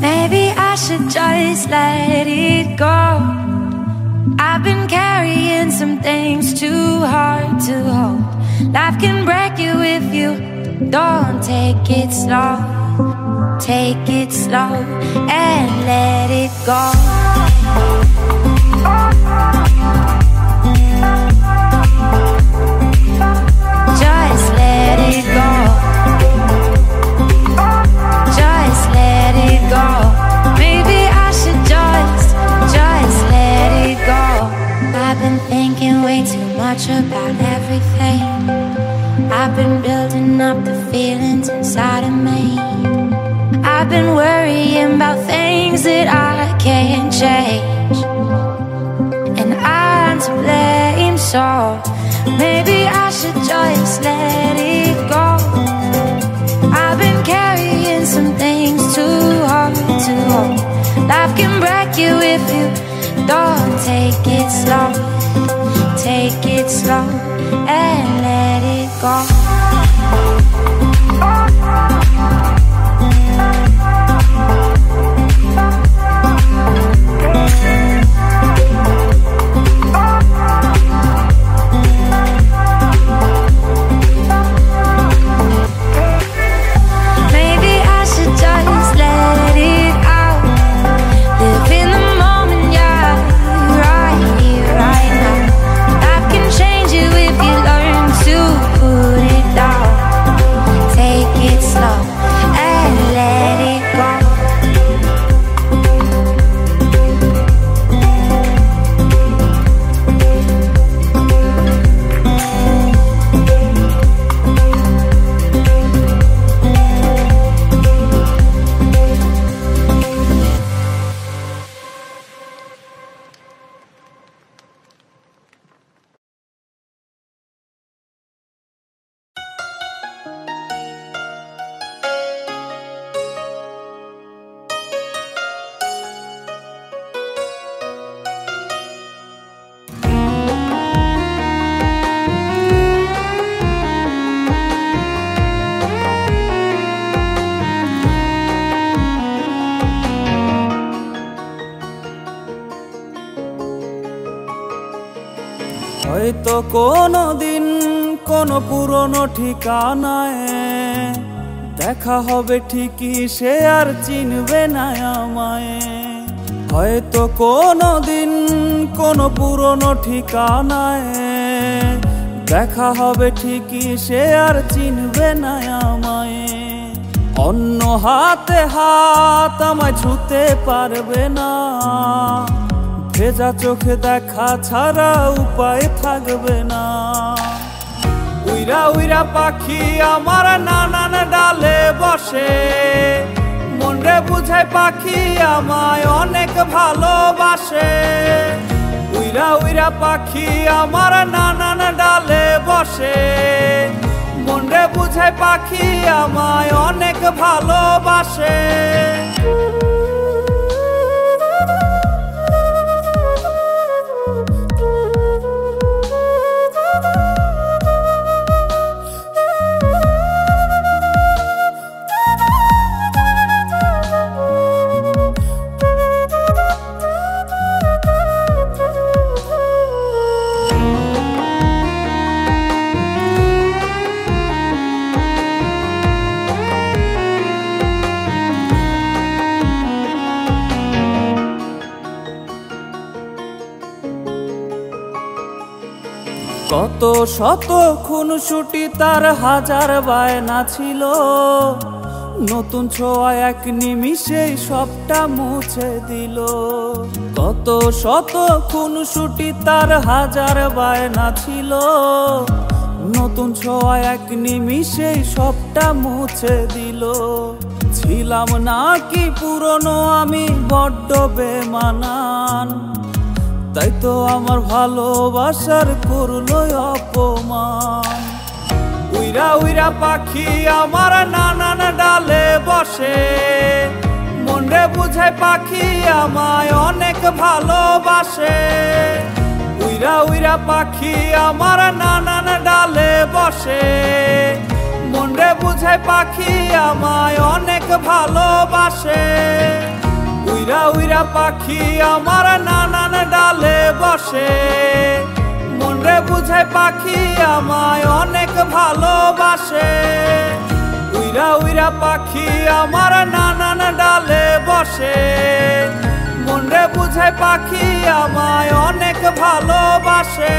Maybe I should just let it go. I've been carrying some things too hard to hold. Life can break you if you don't take it slow. Take it slow and let it go. Much about everything. I've been building up the feelings inside of me. I've been worrying about things that I can't change. And I'm to blame, so maybe I should just let it go. I've been carrying some things too hard to hold. Life can break you if you don't take it slow. Take it slow and let it go. হয়তো কোনো দিন কোনো পুরনো ঠিকানায়। দেখা হবে ঠিকই, সে আর চিনবে না আমায়। হয়তো কোনো দিন কোনো পুরনো ঠিকানায়। দেখা হবে ঠিকই, সে আর চিনবে না আমায়। অন্য হাতে হাত আমায় ছুতে পারবে না। ভেজা চোখে দেখা ছাড়া উপায় থাকবে না। উইরা উইরা পাখি আমার নানান ডালে বসে। মনরে বুঝে পাখি আমায় অনেক ভালোবাসে। উইরা উইরা পাখি আমার নানান ডালে বসে। মনরে বুঝে পাখি আমায় অনেক ভালোবাসে। কত শত খুন ছুটি তার হাজার বায়না ছিল। নতুন ছোঁয়া এক নিমিষেই সবটা মুছে দিল। কত শত খুন ছুটি তার হাজার বায়না ছিল। নতুন ছোঁয়া এক নিমিষেই সবটা মুছে দিল। ছিলাম নাকি পুরনো আমি বড্ড বেমানান। তাই তো আমার ভালোবাসার করল অপমান। উইরা উইরা পাখি আমার নানান ডালে বসে। মনরে বুঝে পাখি আমায় অনেক ভালোবাসে। উইরা উইরা পাখি আমার নানান ডালে বসে। মনরে বুঝে পাখি আমায় অনেক ভালোবাসে। উইরা উইরা পাখি আমার নানান ডালে বসে। মনরে বুঝে পাখি আমায় অনেক ভালোবাসে। উইরা উইরা পাখি আমার নানান ডালে বসে। মনরে বুঝে পাখি আমায় অনেক ভালোবাসে।